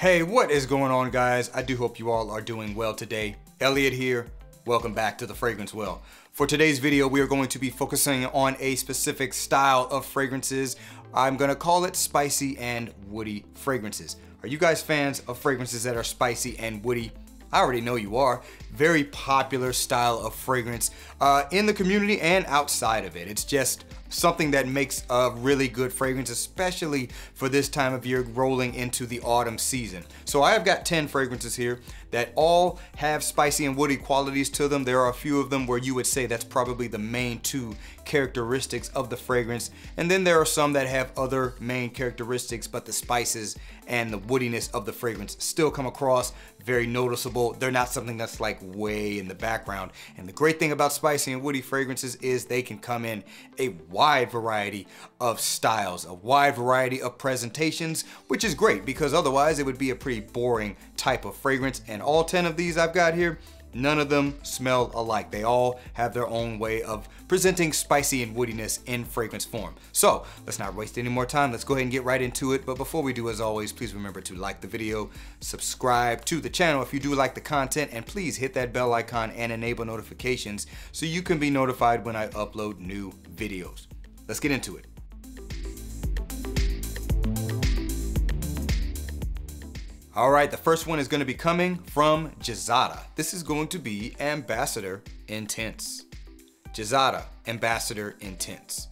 Hey, what is going on guys? I do hope you all are doing well today. Elliot here. Welcome back to the Fragrance Well. For today's video, we are going to be focusing on a specific style of fragrances. I'm gonna call it spicy and woody fragrances. Are you guys fans of fragrances that are spicy and woody? I already know you are. Very popular style of fragrance uh, in the community and outside of it. It's just something that makes a really good fragrance, especially for this time of year rolling into the autumn season. So I have got 10 fragrances here that all have spicy and woody qualities to them. There are a few of them where you would say that's probably the main two characteristics of the fragrance. And then there are some that have other main characteristics, but the spices and the woodiness of the fragrance still come across very noticeable. They're not something that's like way in the background. And the great thing about spicy and woody fragrances is they can come in a wide variety of styles, a wide variety of presentations, which is great because otherwise it would be a pretty boring type of fragrance. And all 10 of these I've got here, None of them smell alike. They all have their own way of presenting spicy and woodiness in fragrance form. So let's not waste any more time. Let's go ahead and get right into it. But before we do, as always, please remember to like the video, subscribe to the channel if you do like the content, and please hit that bell icon and enable notifications so you can be notified when I upload new videos. Let's get into it. All right, the first one is gonna be coming from Gisada. This is going to be Ambassador Intense. Gisada, Ambassador Intense.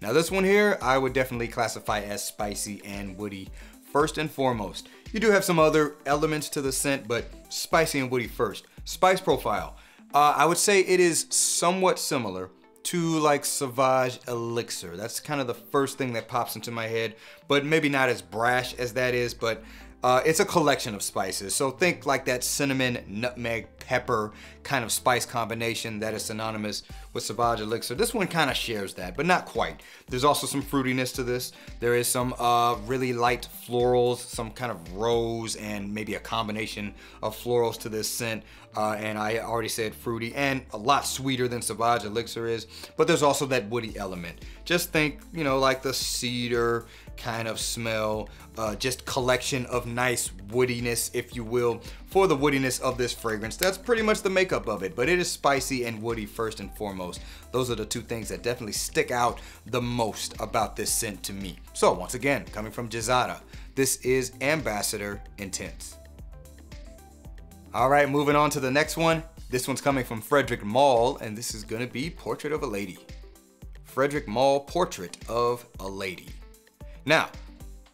Now this one here, I would definitely classify as spicy and woody first and foremost. You do have some other elements to the scent, but spicy and woody first. Spice profile. Uh, I would say it is somewhat similar to like Sauvage Elixir. That's kind of the first thing that pops into my head, but maybe not as brash as that is, but uh, it's a collection of spices. So think like that cinnamon, nutmeg, pepper kind of spice combination that is synonymous with Sauvage Elixir. This one kind of shares that, but not quite. There's also some fruitiness to this. There is some uh, really light florals, some kind of rose and maybe a combination of florals to this scent. Uh, and I already said fruity and a lot sweeter than Sauvage Elixir is, but there's also that woody element. Just think, you know, like the cedar kind of smell, uh, just collection of nice woodiness, if you will, for the woodiness of this fragrance. That's pretty much the makeup of it, but it is spicy and woody first and foremost. Those are the two things that definitely stick out the most about this scent to me. So once again, coming from Gisada, this is Ambassador Intense. All right, moving on to the next one. This one's coming from Frederic Malle, and this is gonna be Portrait of a Lady. Frederic Malle Portrait of a Lady. Now,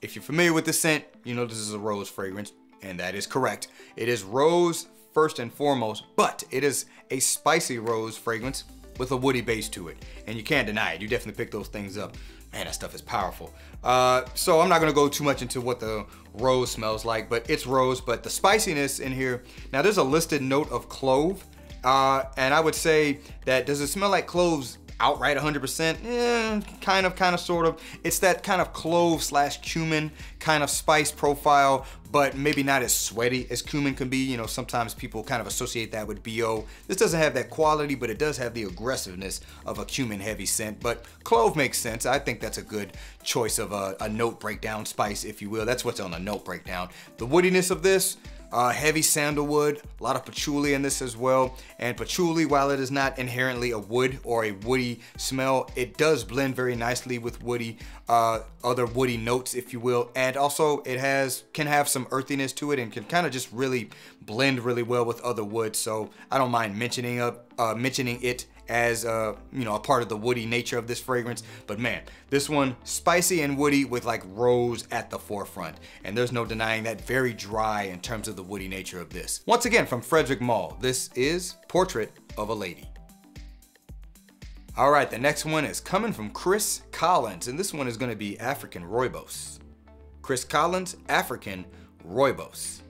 if you're familiar with the scent, you know this is a rose fragrance, and that is correct. It is rose first and foremost, but it is a spicy rose fragrance with a woody base to it. And you can't deny it. You definitely pick those things up. Man, that stuff is powerful. Uh, so I'm not gonna go too much into what the rose smells like, but it's rose, but the spiciness in here, now there's a listed note of clove, uh, and I would say that, does it smell like cloves outright 100%, eh, kind of, kind of, sort of. It's that kind of clove slash cumin kind of spice profile, but maybe not as sweaty as cumin can be. You know, sometimes people kind of associate that with BO. This doesn't have that quality, but it does have the aggressiveness of a cumin heavy scent, but clove makes sense. I think that's a good choice of a, a note breakdown spice, if you will. That's what's on the note breakdown. The woodiness of this, uh, heavy sandalwood, a lot of patchouli in this as well. And patchouli, while it is not inherently a wood or a woody smell, it does blend very nicely with woody, uh, other woody notes, if you will. And also it has, can have some earthiness to it and can kind of just really blend really well with other woods. So I don't mind mentioning, up, uh, mentioning it as a, you know, a part of the woody nature of this fragrance. But man, this one spicy and woody with like rose at the forefront. And there's no denying that very dry in terms of the woody nature of this. Once again, from Frederic Malle, this is Portrait of a Lady. All right, the next one is coming from Chris Collins, and this one is gonna be African Rooibos. Chris Collins, African Rooibos.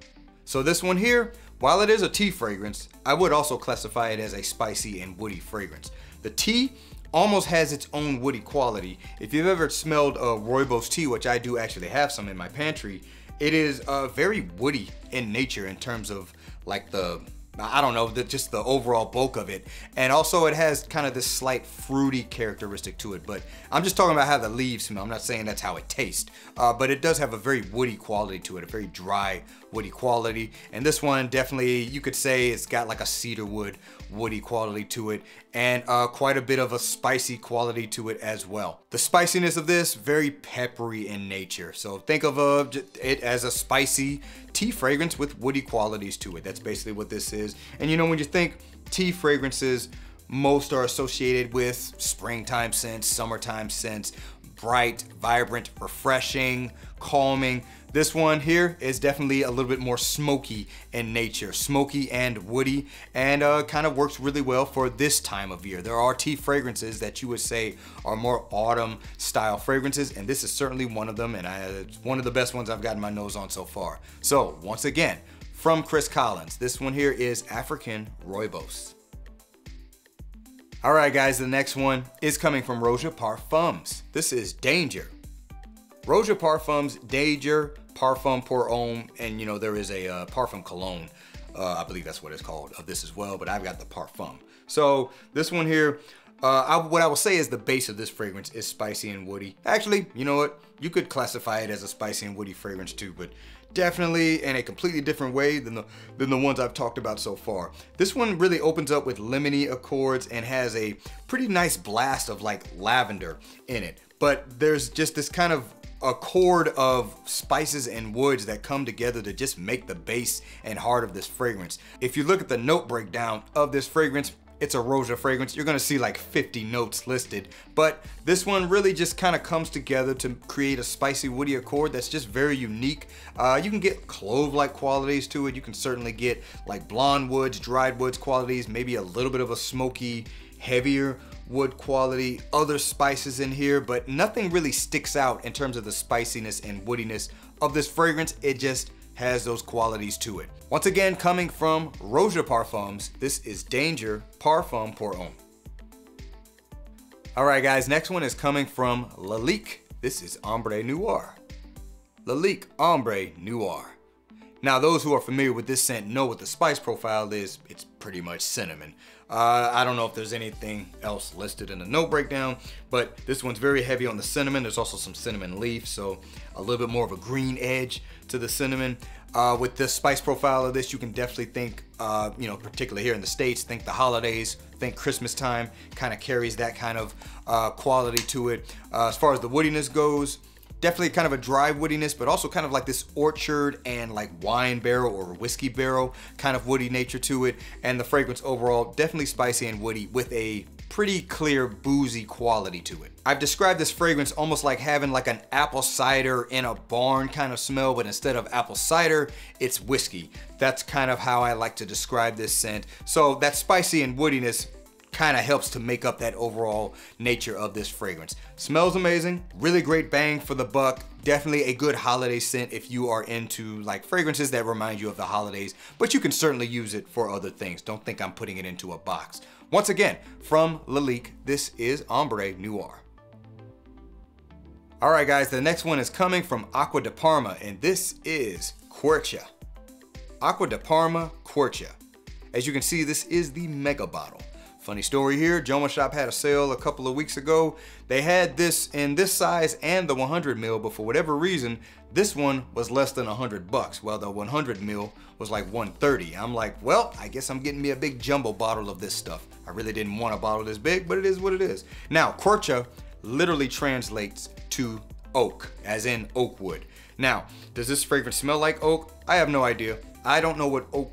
So this one here, while it is a tea fragrance, I would also classify it as a spicy and woody fragrance. The tea almost has its own woody quality. If you've ever smelled a Rooibos tea, which I do actually have some in my pantry, it is uh, very woody in nature in terms of like the I don't know, the, just the overall bulk of it. And also it has kind of this slight fruity characteristic to it, but I'm just talking about how the leaves smell. I'm not saying that's how it tastes, uh, but it does have a very woody quality to it, a very dry woody quality. And this one definitely, you could say it's got like a cedar wood woody quality to it and uh, quite a bit of a spicy quality to it as well. The spiciness of this, very peppery in nature. So think of a, it as a spicy tea fragrance with woody qualities to it. That's basically what this is. And you know, when you think tea fragrances, most are associated with springtime scents, summertime scents, bright, vibrant, refreshing, calming. This one here is definitely a little bit more smoky in nature, smoky and woody, and uh, kind of works really well for this time of year. There are tea fragrances that you would say are more autumn style fragrances, and this is certainly one of them, and I, it's one of the best ones I've gotten my nose on so far. So once again, from Chris Collins, this one here is African Rooibos. All right, guys, the next one is coming from Roja Parfums. This is Danger. Roja Parfums, Danger, Parfum Pour Homme, and you know, there is a uh, Parfum Cologne. Uh, I believe that's what it's called of this as well, but I've got the Parfum. So this one here, uh, I, what I will say is the base of this fragrance is spicy and woody. Actually, you know what? You could classify it as a spicy and woody fragrance too, but definitely in a completely different way than the than the ones I've talked about so far. This one really opens up with lemony accords and has a pretty nice blast of like lavender in it. But there's just this kind of a chord of spices and woods that come together to just make the base and heart of this fragrance. If you look at the note breakdown of this fragrance, it's a Roja fragrance. You're gonna see like 50 notes listed, but this one really just kind of comes together to create a spicy woody accord that's just very unique. Uh, you can get clove-like qualities to it. You can certainly get like blonde woods, dried woods qualities, maybe a little bit of a smoky, heavier wood quality, other spices in here, but nothing really sticks out in terms of the spiciness and woodiness of this fragrance. It just has those qualities to it. Once again, coming from Roja Parfums, this is Danger Parfum Pour Homme. All right, guys, next one is coming from Lalique. This is Ombre Noire. Lalique Ombre Noire. Now, those who are familiar with this scent know what the spice profile is. It's pretty much cinnamon. Uh, I don't know if there's anything else listed in the note breakdown, but this one's very heavy on the cinnamon. There's also some cinnamon leaf, so a little bit more of a green edge to the cinnamon. Uh, with the spice profile of this, you can definitely think, uh, you know, particularly here in the States, think the holidays, think Christmas time, kind of carries that kind of uh, quality to it. Uh, as far as the woodiness goes, definitely kind of a dry woodiness, but also kind of like this orchard and like wine barrel or whiskey barrel kind of woody nature to it. And the fragrance overall, definitely spicy and woody with a pretty clear boozy quality to it. I've described this fragrance almost like having like an apple cider in a barn kind of smell, but instead of apple cider, it's whiskey. That's kind of how I like to describe this scent. So that spicy and woodiness kind of helps to make up that overall nature of this fragrance. Smells amazing, really great bang for the buck. Definitely a good holiday scent if you are into like fragrances that remind you of the holidays, but you can certainly use it for other things. Don't think I'm putting it into a box. Once again, from Lalique, this is Ombre Noire. All right, guys, the next one is coming from Acqua di Parma, and this is Quercia. Acqua di Parma Quercia. As you can see, this is the mega bottle. Funny story here, Jomashop had a sale a couple of weeks ago. They had this in this size and the 100 mil, but for whatever reason, this one was less than 100 bucks, while the 100 mil was like 130. I'm like, well, I guess I'm getting me a big jumbo bottle of this stuff. I really didn't want a bottle this big, but it is what it is. Now, Quercia literally translates to oak, as in oak wood. Now, does this fragrance smell like oak? I have no idea. I don't know what oak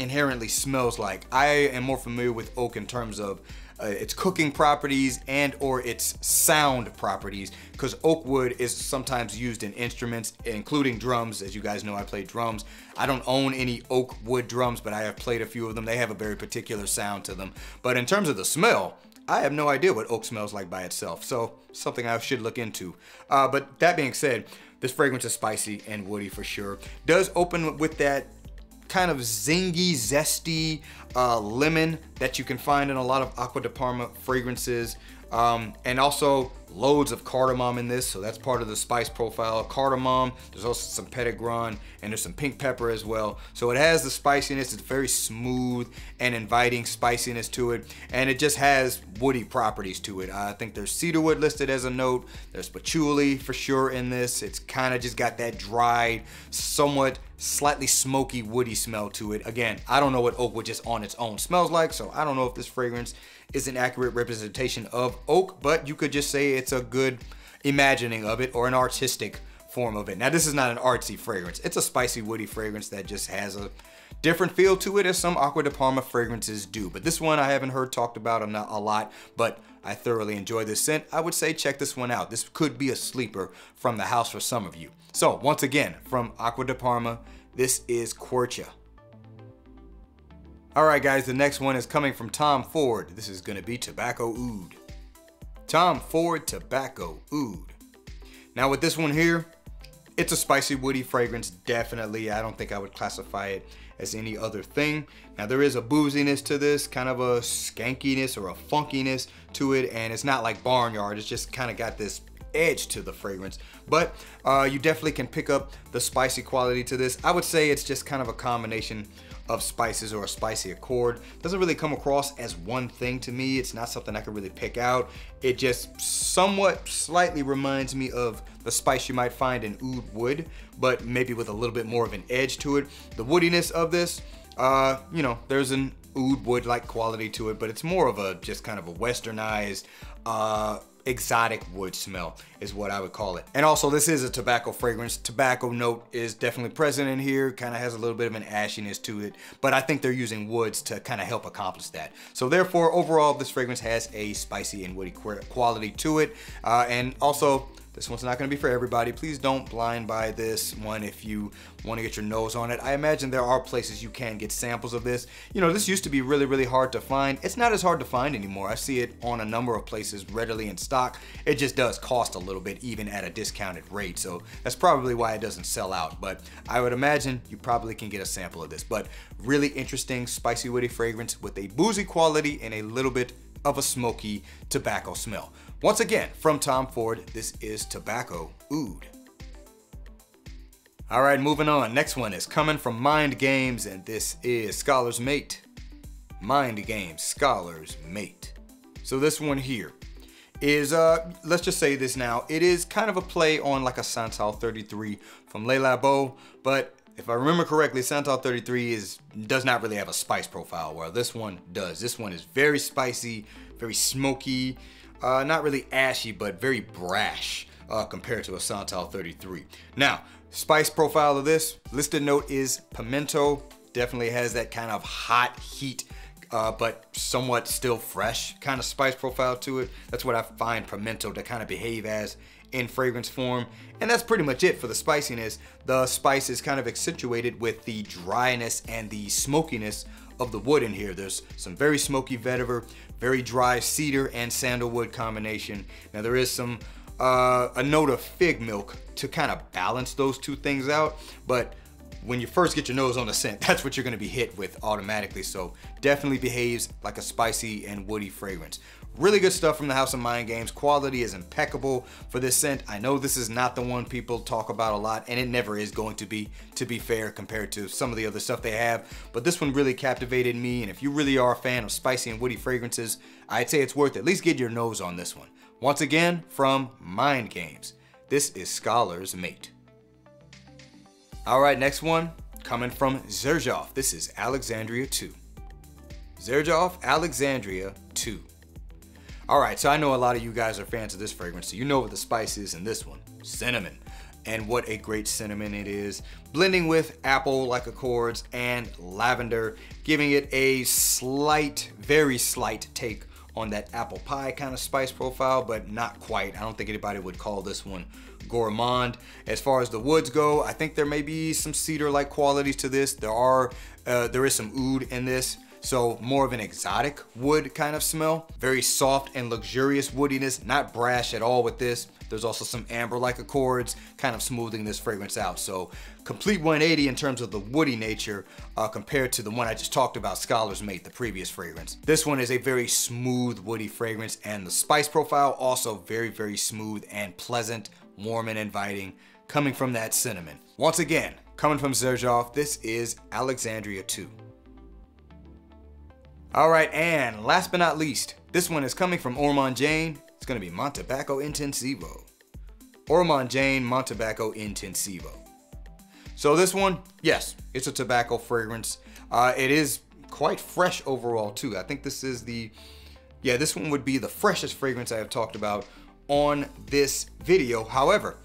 inherently smells like. I am more familiar with oak in terms of uh, its cooking properties and or its sound properties because oak wood is sometimes used in instruments including drums. As you guys know I play drums. I don't own any oak wood drums but I have played a few of them. They have a very particular sound to them. But in terms of the smell I have no idea what oak smells like by itself. So something I should look into. Uh, but that being said this fragrance is spicy and woody for sure. Does open with that kind of zingy, zesty uh, lemon that you can find in a lot of Acqua di Parma fragrances. Um, and also loads of cardamom in this, so that's part of the spice profile. Cardamom, there's also some petitgrain, and there's some pink pepper as well. So it has the spiciness, it's very smooth and inviting spiciness to it, and it just has woody properties to it. I think there's cedarwood listed as a note, there's patchouli for sure in this. It's kind of just got that dried, somewhat slightly smoky, woody smell to it. Again, I don't know what oak wood just on its own smells like, so I don't know if this fragrance is an accurate representation of oak, but you could just say it's a good imagining of it or an artistic form of it. Now, this is not an artsy fragrance. It's a spicy, woody fragrance that just has a different feel to it as some Acqua di Parma fragrances do. But this one I haven't heard talked about a lot, but I thoroughly enjoy this scent. I would say check this one out. This could be a sleeper from the house for some of you. So once again, from Acqua di Parma, this is Quercia. All right, guys, the next one is coming from Tom Ford. This is gonna be Tobacco Oud. Tom Ford Tobacco Oud. Now with this one here, it's a spicy woody fragrance, definitely. I don't think I would classify it as any other thing. Now there is a booziness to this, kind of a skankiness or a funkiness to it, and it's not like Barnyard, it's just kind of got this edge to the fragrance but uh, you definitely can pick up the spicy quality to this I would say it's just kind of a combination of spices or a spicy accord. Doesn't really come across as one thing to me. It's not something I can really pick out. It just somewhat slightly reminds me of the spice you might find in oud wood, but maybe with a little bit more of an edge to it. The woodiness of this, uh, you know, there's an oud wood like quality to it, but it's more of a just kind of a westernized, uh, exotic wood smell is what I would call it. And also this is a tobacco fragrance. Tobacco note is definitely present in here, kind of has a little bit of an ashiness to it, but I think they're using woods to kind of help accomplish that. So therefore, overall, this fragrance has a spicy and woody quality to it. Uh, and also this one's not gonna be for everybody. Please don't blind buy this one if you wanna get your nose on it. I imagine there are places you can get samples of this. You know, this used to be really, really hard to find. It's not as hard to find anymore. I see it on a number of places readily in stock. It just does cost a little bit even at a discounted rate. So that's probably why it doesn't sell out. But I would imagine you probably can get a sample of this. But really interesting, spicy, woody fragrance with a boozy quality and a little bit of a smoky tobacco smell. Once again, from Tom Ford, this is Tobacco Oud. All right, moving on. Next one is coming from Mind Games, and this is Scholar's Mate. Mind Games, Scholar's Mate. So this one here is, uh, let's just say this now, it is kind of a play on like a Santal 33 from Le Labo, but if I remember correctly, Santal 33 is does not really have a spice profile, while this one does. This one is very spicy, very smoky, uh, not really ashy, but very brash uh, compared to a Santal 33. Now, spice profile of this, listed note is pimento. Definitely has that kind of hot heat uh, but somewhat still fresh kind of spice profile to it. That's what I find pimento to kind of behave as in fragrance form. And that's pretty much it for the spiciness. The spice is kind of accentuated with the dryness and the smokiness of the wood in here. There's some very smoky vetiver, very dry cedar and sandalwood combination. Now there is some uh, a note of fig milk to kind of balance those two things out, but when you first get your nose on the scent, that's what you're gonna be hit with automatically. So definitely behaves like a spicy and woody fragrance. Really good stuff from the House of Mind Games. Quality is impeccable for this scent. I know this is not the one people talk about a lot, and it never is going to be, to be fair, compared to some of the other stuff they have. But this one really captivated me, and if you really are a fan of spicy and woody fragrances, I'd say it's worth at least get your nose on this one. Once again, from Mind Games. This is Scholar's Mate. All right, next one coming from Xerjoff. This is Alexandria 2. Xerjoff Alexandria 2. All right, so I know a lot of you guys are fans of this fragrance, so you know what the spice is in this one. Cinnamon. And what a great cinnamon it is. Blending with apple-like accords and lavender, giving it a slight, very slight take on that apple pie kind of spice profile, but not quite. I don't think anybody would call this one gourmand. As far as the woods go, I think there may be some cedar-like qualities to this. There are, uh, there is some oud in this. So more of an exotic wood kind of smell. Very soft and luxurious woodiness, not brash at all with this. There's also some amber-like accords, kind of smoothing this fragrance out. So complete 180 in terms of the woody nature uh, compared to the one I just talked about, Scholar's Mate, the previous fragrance. This one is a very smooth woody fragrance and the spice profile also very, very smooth and pleasant, warm and inviting, coming from that cinnamon. Once again, coming from Xerjoff, this is Alexandria 2. All right, and last but not least, this one is coming from Ormonde Jayne. It's gonna be Montabaco Intensivo. Ormonde Jayne Montabaco Intensivo. So this one, yes, it's a tobacco fragrance. Uh, it is quite fresh overall too. I think this is the, yeah, this one would be the freshest fragrance I have talked about on this video. However,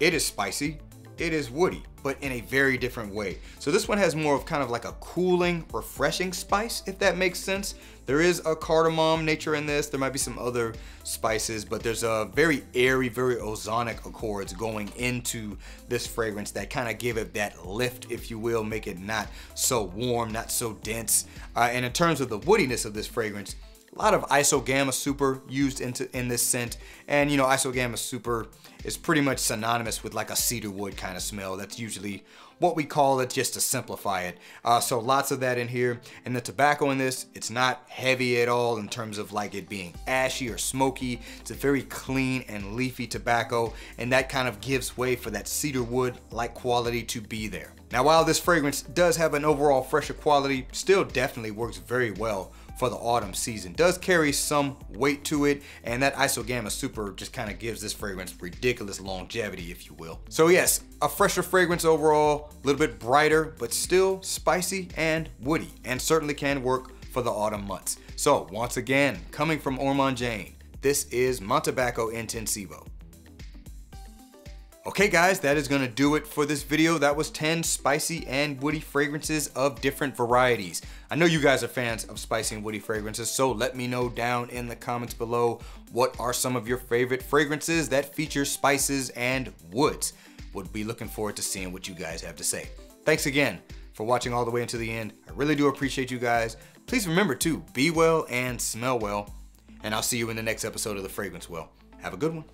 it is spicy, it is woody, but in a very different way. So this one has more of kind of like a cooling, refreshing spice, if that makes sense. There is a cardamom nature in this. There might be some other spices, but there's a very airy, very ozonic accords going into this fragrance that kind of give it that lift, if you will, make it not so warm, not so dense. Uh, and in terms of the woodiness of this fragrance, a lot of isogamma super used into in this scent. And you know, isogamma super is pretty much synonymous with like a cedar wood kind of smell. That's usually what we call it just to simplify it. Uh, so lots of that in here. And the tobacco in this, it's not heavy at all in terms of like it being ashy or smoky. It's a very clean and leafy tobacco. And that kind of gives way for that cedar wood like quality to be there. Now, while this fragrance does have an overall fresher quality, still definitely works very well for the autumn season. Does carry some weight to it, and that Isogamma Super just kind of gives this fragrance ridiculous longevity, if you will. So yes, a fresher fragrance overall, a little bit brighter, but still spicy and woody, and certainly can work for the autumn months. So once again, coming from Ormonde Jayne, this is Montabaco Intensivo. Okay guys, that is gonna do it for this video. That was 10 spicy and woody fragrances of different varieties. I know you guys are fans of spicy and woody fragrances, so let me know down in the comments below what are some of your favorite fragrances that feature spices and woods. Would be looking forward to seeing what you guys have to say. Thanks again for watching all the way into the end. I really do appreciate you guys. Please remember to be well and smell well, and I'll see you in the next episode of The Fragrance Well. Have a good one.